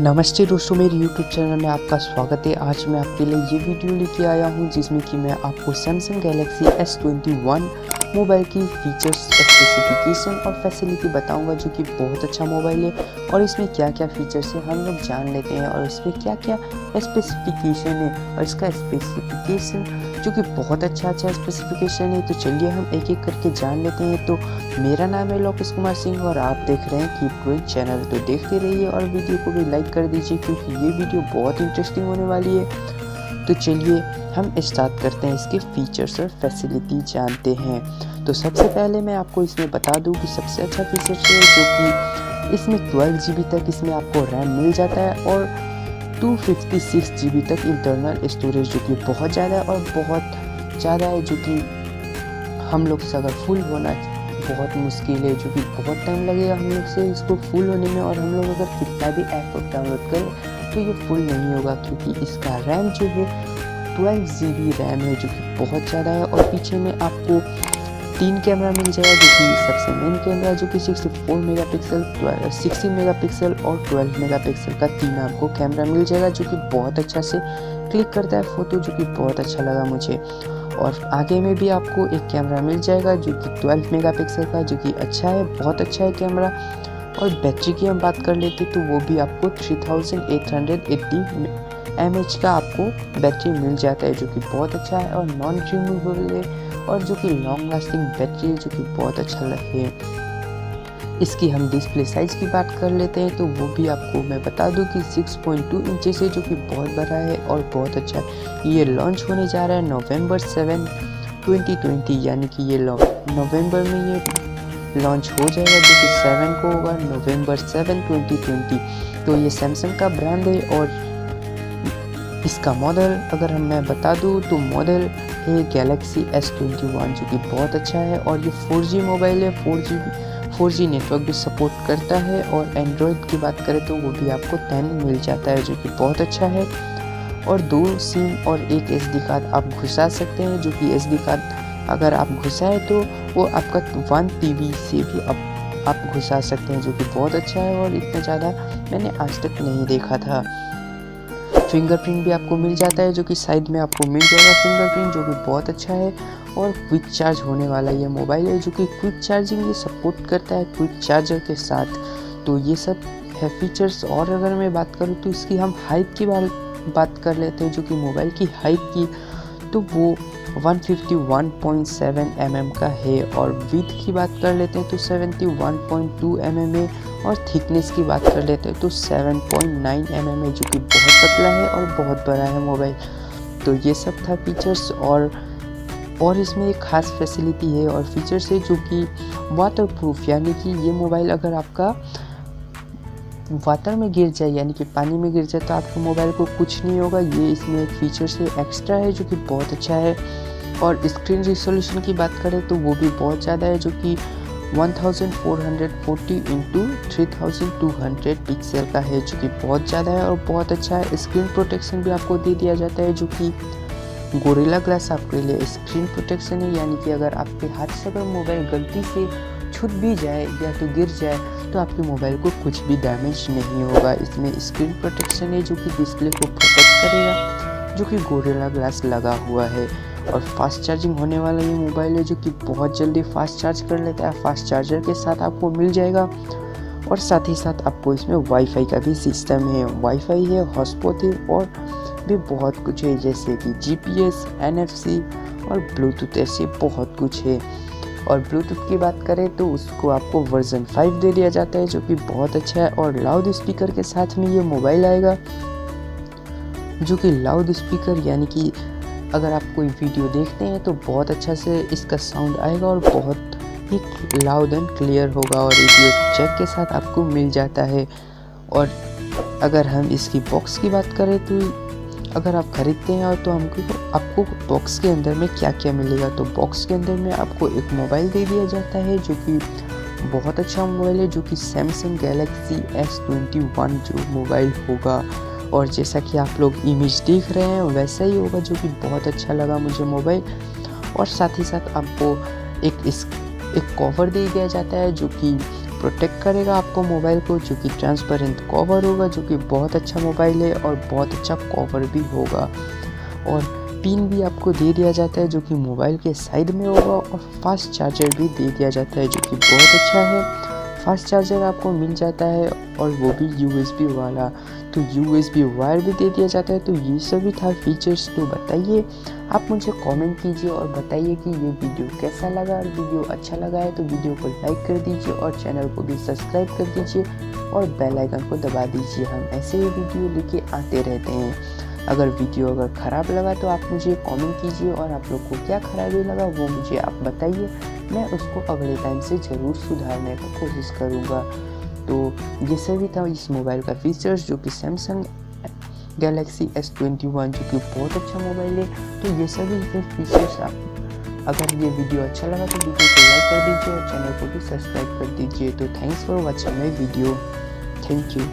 नमस्ते दोस्तों, मेरे YouTube चैनल में आपका स्वागत है। आज मैं आपके लिए ये वीडियो लेके आया हूँ, जिसमें कि मैं आपको सैमसंग गैलेक्सी S21 मोबाइल की फीचर्स स्पेसिफिकेशन और फैसिलिटी बताऊँगा, जो कि बहुत अच्छा मोबाइल है। और इसमें क्या क्या फीचर्स है, हम लोग जान लेते हैं और इसमें क्या क्या स्पेसिफिकेशन है और इसका स्पेसिफिकेशन जो कि बहुत अच्छा अच्छा स्पेसिफिकेशन है तो चलिए हम एक एक करके जान लेते हैं। तो मेरा नाम है लोकेश कुमार सिंह और आप देख रहे हैं कि ग्रोइंग चैनल तो देखते रहिए और वीडियो को भी लाइक कर दीजिए, क्योंकि ये वीडियो बहुत इंटरेस्टिंग होने वाली है। तो चलिए हम स्टार्ट करते हैं, इसके फीचर्स और फैसिलिटी जानते हैं। तो सबसे पहले मैं आपको इसमें बता दूँ कि सबसे अच्छा फीचर है, जो कि इसमें ट्वेल्व जी तक इसमें आपको रैम मिल जाता है और two fifty six G B तक इंटरनल स्टोरेज जो कि बहुत ज़्यादा है और बहुत ज़्यादा है, जो कि हम लोग से अगर फुल होना बहुत मुश्किल है, जो कि बहुत टाइम लगेगा हम लोग से इसको फुल होने में और हम लोग अगर कितना भी ऐप डाउनलोड करें तो ये फुल नहीं होगा क्योंकि इसका रैम जो है ट्वेल्व जी बी रैम है, जो कि बहुत ज़्यादा है और पीछे में आपको तीन कैमरा मिल जाएगा, जो कि सबसे मेन कैमरा जो कि 64 मेगापिक्सल 16 मेगापिक्सल और 12 मेगापिक्सल का तीन आपको कैमरा मिल जाएगा, जो कि बहुत अच्छा से क्लिक करता है फ़ोटो जो कि बहुत अच्छा लगा मुझे। और आगे में भी आपको एक कैमरा मिल जाएगा, जो कि 12 मेगापिक्सल का, जो कि अच्छा है, बहुत अच्छा है कैमरा। और बैटरी की हम बात कर लेते तो वो भी आपको 3880 एम का आपको बैटरी मिल जाता है, जो कि बहुत अच्छा है। और नॉन रिमूवेबल है और जो कि लॉन्ग लास्टिंग बैटरी है, जो कि बहुत अच्छा लगे। इसकी हम डिस्प्ले साइज़ की बात कर लेते हैं तो वो भी आपको मैं बता दूँ कि 6.2 इंचेस है, जो कि बहुत बड़ा है और बहुत अच्छा है। ये लॉन्च होने जा रहा है नवंबर 7 2020 यानी कि ये नवंबर में ये लॉन्च हो जाएगा, जो कि सेवन को होगा नवंबर सेवन ट्वेंटी ट्वेंटी तो ये सैमसंग का ब्रांड है और इसका मॉडल अगर हम मैं बता दूँ तो मॉडल है गैलेक्सी एस ट्वेंटी वन जो कि बहुत अच्छा है और ये फोर जी मोबाइल है। Four G four G network भी सपोर्ट करता है और एंड्रॉयड की बात करें तो वो भी आपको टेन मिल जाता है, जो कि बहुत अच्छा है। और दो सिम और एक एस डी कार्ड आप घुसा सकते हैं, जो कि एस डी कार्ड अगर आप घुसाए तो वो आपका वन टी बी से भी आप आप घुसा सकते हैं, जो कि बहुत अच्छा है और इतना ज़्यादा मैंने आज तक नहीं देखा था। फिंगरप्रिंट भी आपको मिल जाता है, जो कि साइड में आपको मिल जाएगा फिंगरप्रिंट जो कि बहुत अच्छा है। और क्विक चार्ज होने वाला ये मोबाइल है, जो कि क्विक चार्जिंग ये सपोर्ट करता है क्विक चार्जर के साथ। तो ये सब है फीचर्स और अगर मैं बात करूँ तो इसकी हम हाइट की बात कर लेते हैं, जो कि मोबाइल की हाइट की। तो वो 151.7 mm का है और विथ की बात कर लेते हैं तो 71.2 mm है और थिकनेस की बात कर लेते हैं तो 7.9 mm है जो कि बहुत पतला है और बहुत बड़ा है मोबाइल तो ये सब था फीचर्स और और इसमें एक ख़ास फैसिलिटी है और फीचर्स है जो कि वाटर प्रूफ यानी कि ये मोबाइल अगर आपका वाटर में गिर जाए, यानी कि पानी में गिर जाए तो आपके मोबाइल को कुछ नहीं होगा। ये इसमें एक फीचर से एक्स्ट्रा है, जो कि बहुत अच्छा है। और स्क्रीन रिसोल्यूशन की बात करें तो वो भी बहुत ज़्यादा है, जो कि 1440 इंटू थ्री पिक्सल का है, जो कि बहुत ज़्यादा है और बहुत अच्छा है। स्क्रीन प्रोटेक्शन भी आपको दे दिया जाता है, जो कि गोरेला ग्लास आपके लिए स्क्रीन प्रोटेक्शन है। यानी कि अगर आपके हाथ से अगर मोबाइल गलती से छूट भी जाए या तो गिर जाए तो आपके मोबाइल को कुछ भी डैमेज नहीं होगा। इसमें स्क्रीन प्रोटेक्शन है जो कि डिस्प्ले को प्रोटेक्ट करेगा जो कि गोरेला ग्लास लगा हुआ है। और फास्ट चार्जिंग होने वाला ये मोबाइल है जो कि बहुत जल्दी फास्ट चार्ज कर लेता है। फास्ट चार्जर के साथ आपको मिल जाएगा। और साथ ही साथ आपको इसमें वाईफाई का भी सिस्टम है। वाईफाई है हॉटस्पॉट है और भी बहुत कुछ है जैसे कि जीपीएस, एनएफसी और ब्लूटूथ ऐसे बहुत कुछ है। और ब्लूटूथ की बात करें तो उसको आपको वर्जन 5 दे दिया जाता है, जो कि बहुत अच्छा है और लाउड स्पीकर के साथ में ये मोबाइल आएगा, जो कि लाउड स्पीकर यानी कि अगर आप कोई वीडियो देखते हैं तो बहुत अच्छा से इसका साउंड आएगा और बहुत ही लाउड एंड क्लियर होगा और वीडियो चेक के साथ आपको मिल जाता है। और अगर हम इसकी बॉक्स की बात करें तो अगर आप ख़रीदते हैं तो हमको आपको बॉक्स के अंदर में क्या क्या मिलेगा? तो बॉक्स के अंदर में आपको एक मोबाइल दे दिया जाता है, जो कि बहुत अच्छा मोबाइल है, जो कि Samsung Galaxy S twenty one जो मोबाइल होगा। और जैसा कि आप लोग इमेज देख रहे हैं, वैसा ही होगा, जो कि बहुत अच्छा लगा मुझे मोबाइल और साथ ही साथ आपको एक इस, एक कवर दे दिया जाता है, जो कि प्रोटेक्ट करेगा आपको मोबाइल को, जो कि ट्रांसपेरेंट कवर होगा, जो कि बहुत अच्छा मोबाइल है और बहुत अच्छा कवर भी होगा। और पिन भी आपको दे दिया जाता है, जो कि मोबाइल के साइड में होगा और फास्ट चार्जर भी दे दिया जाता है, जो कि बहुत अच्छा है। फास्ट चार्जर आपको मिल जाता है और वो भी यूएसबी वाला। तो यूएसबी वायर भी दे दिया जाता है। तो ये सभी था फीचर्स तो बताइए, आप मुझे कमेंट कीजिए और बताइए कि ये वीडियो कैसा लगा। और वीडियो अच्छा लगा है तो वीडियो को लाइक कर दीजिए और चैनल को भी सब्सक्राइब कर दीजिए और बेल आइकन को दबा दीजिए। हम ऐसे ही वीडियो लेके आते रहते हैं। अगर वीडियो अगर ख़राब लगा तो आप मुझे कमेंट कीजिए और आप लोग को क्या खराबी लगा वो मुझे आप बताइए। मैं उसको अगले टाइम से ज़रूर सुधारने का कोशिश करूँगा। तो ये सभी था इस मोबाइल का फीचर्स जो कि Samsung Galaxy S twenty one जो कि बहुत अच्छा मोबाइल है। तो ये सभी फीचर्स आप। अगर ये वीडियो अच्छा लगा तो वीडियो को लाइक कर दीजिए और चैनल को भी सब्सक्राइब कर दीजिए। तो thanks for watching my video thank you